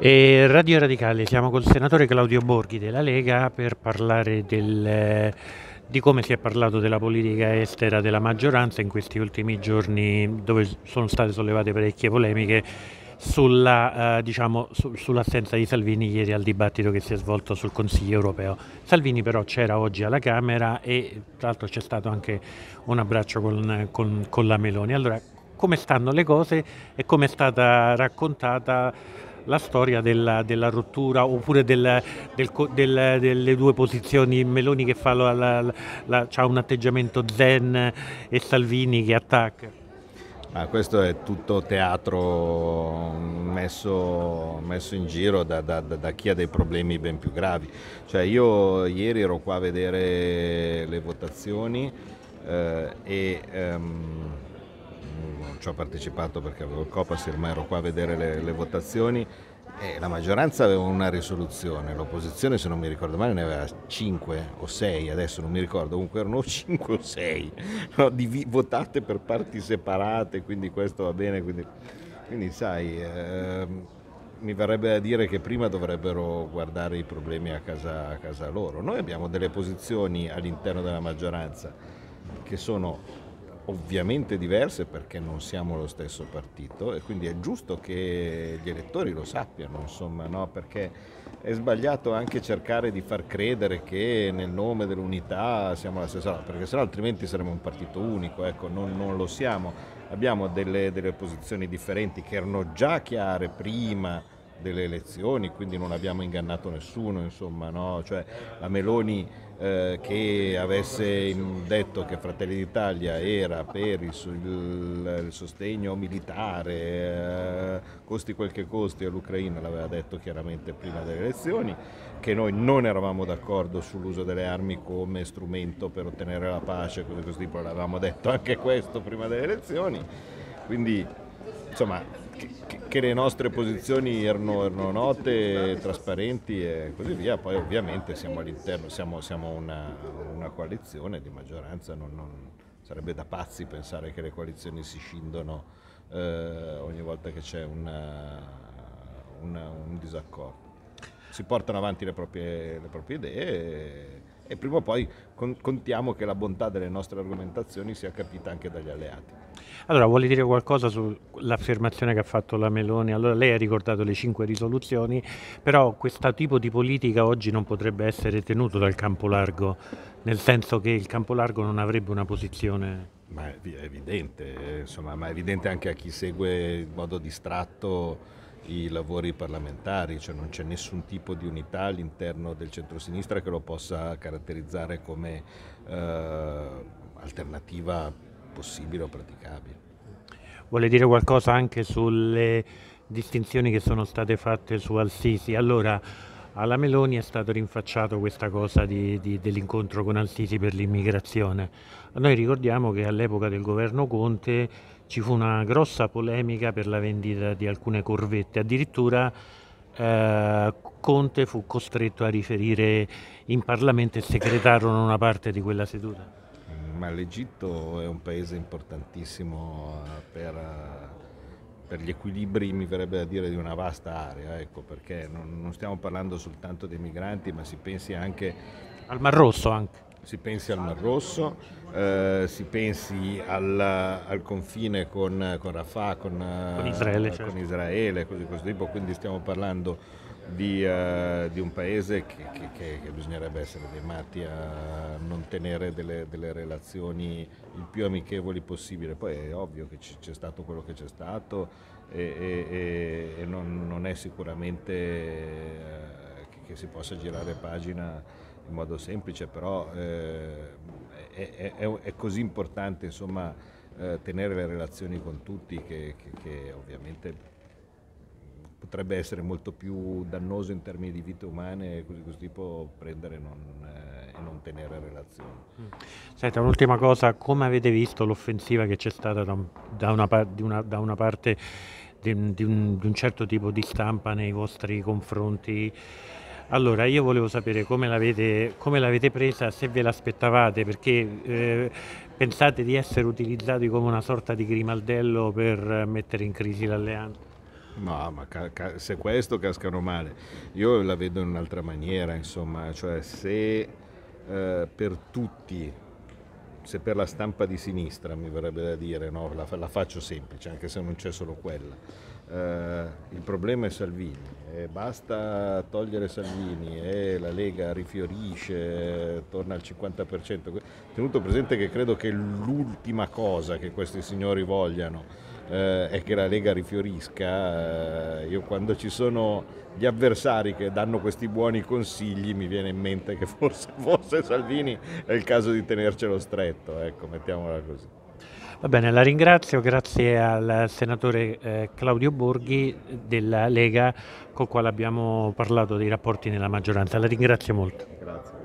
E Radio Radicale, siamo col senatore Claudio Borghi della Lega per parlare del, di come si è parlato della politica estera della maggioranza in questi ultimi giorni dove sono state sollevate parecchie polemiche sulla, eh, diciamo, su, sull'assenza di Salvini ieri al dibattito che si è svolto sul Consiglio europeo. Salvini però c'era oggi alla Camera e tra l'altro c'è stato anche un abbraccio con, con, con la Meloni. Allora, come stanno le cose e come è stata raccontata la storia della, della rottura oppure del, del, del, delle due posizioni Meloni che fa la, la, la, ha un atteggiamento zen e Salvini che attacca. Ah, questo è tutto teatro messo, messo in giro da, da, da, chi ha dei problemi ben più gravi. Cioè io ieri ero qua a vedere le votazioni eh, e non ci ho partecipato perché avevo il Copasir, ma ero qua a vedere le, le votazioni e la maggioranza aveva una risoluzione, l'opposizione se non mi ricordo male ne aveva 5 o 6, adesso non mi ricordo, comunque erano 5 o 6, no, votate per parti separate, quindi questo va bene, quindi, quindi sai, eh, mi verrebbe da dire che prima dovrebbero guardare i problemi a casa, a casa loro. Noi abbiamo delle posizioni all'interno della maggioranza che sono ovviamente diverse perché non siamo lo stesso partito e quindi è giusto che gli elettori lo sappiano, insomma, no? perché è sbagliato anche cercare di far credere che nel nome dell'unità siamo la stessa perché sennò altrimenti saremmo un partito unico, ecco, non, non lo siamo. Abbiamo delle, delle posizioni differenti che erano già chiare prima delle elezioni, quindi non abbiamo ingannato nessuno, insomma, no? cioè, la Meloni eh, che avesse detto che Fratelli d'Italia era per il, il, il sostegno militare, eh, costi quel che costi all'Ucraina, l'aveva detto chiaramente prima delle elezioni, che noi non eravamo d'accordo sull'uso delle armi come strumento per ottenere la pace, cose così tipo, l'avevamo detto anche questo prima delle elezioni, quindi insomma che, le nostre posizioni erano, erano, note, trasparenti e così via, poi ovviamente siamo all'interno, siamo, siamo una, una, coalizione di maggioranza, non, non, sarebbe da pazzi pensare che le coalizioni si scindono eh, ogni volta che c'è una, una, un disaccordo. Si portano avanti le proprie, le proprie idee. E, e prima o poi contiamo che la bontà delle nostre argomentazioni sia capita anche dagli alleati. Allora, vuole dire qualcosa sull'affermazione che ha fatto la Meloni? Allora, lei ha ricordato le cinque risoluzioni, però questo tipo di politica oggi non potrebbe essere tenuto dal campo largo, nel senso che il campo largo non avrebbe una posizione... Ma è evidente, insomma, ma è evidente anche a chi segue in modo distratto i lavori parlamentari, cioè non c'è nessun tipo di unità all'interno del centrosinistra che lo possa caratterizzare come eh, alternativa possibile o praticabile. Vuole dire qualcosa anche sulle distinzioni che sono state fatte su Al-Sisi? Allora, alla Meloni è stato rinfacciato questa cosa di, di, dell'incontro con Al-Sisi per l'immigrazione. Noi ricordiamo che all'epoca del governo Conte ci fu una grossa polemica per la vendita di alcune corvette, addirittura eh, Conte fu costretto a riferire in Parlamento e segretarono una parte di quella seduta. Ma l'Egitto è un paese importantissimo eh, per, per, gli equilibri, mi verrebbe da dire, di una vasta area, ecco, perché non, non stiamo parlando soltanto dei migranti, ma si pensi anche... Al Mar Rosso anche si pensi al Mar Rosso, eh, si pensi al, al confine con, con Rafah, con, con Israele, certo. con Israele così, così tipo, quindi stiamo parlando di, uh, di un paese che, che, che, che, bisognerebbe essere dei matti a non tenere delle, delle, relazioni il più amichevoli possibile. Poi è ovvio che c'è stato quello che c'è stato e, e, e non, non, è sicuramente uh, che, si possa girare pagina in modo semplice, però eh, è, è, è, così importante insomma, eh, tenere le relazioni con tutti che, che, che, ovviamente potrebbe essere molto più dannoso in termini di vite umane così questo tipo prendere non, eh, e non tenere relazioni. Mm. Senta, un'ultima cosa, come avete visto l'offensiva che c'è stata da, da, una, una, da una, parte di, di, un, di un certo tipo di stampa nei vostri confronti? Allora, io volevo sapere come l'avete, presa, se ve l'aspettavate, perché eh, pensate di essere utilizzati come una sorta di grimaldello per mettere in crisi l'alleanza? No, ma se questo cascano male. Io la vedo in un'altra maniera, insomma, cioè se eh, per tutti, se per la stampa di sinistra mi verrebbe da dire, no, la, la faccio semplice, anche se non c'è solo quella. Eh, il problema è Salvini, e basta togliere Salvini e la Lega rifiorisce, torna al 50%. Tenuto presente che credo che l'ultima cosa che questi signori vogliano eh, è che la Lega rifiorisca. Eh, io quando ci sono gli avversari che danno questi buoni consigli mi viene in mente che forse, forse Salvini è il caso di tenercelo stretto, ecco, mettiamola così. Va bene, la ringrazio, grazie al senatore eh, Claudio Borghi della Lega col quale abbiamo parlato dei rapporti nella maggioranza. La ringrazio molto. Grazie.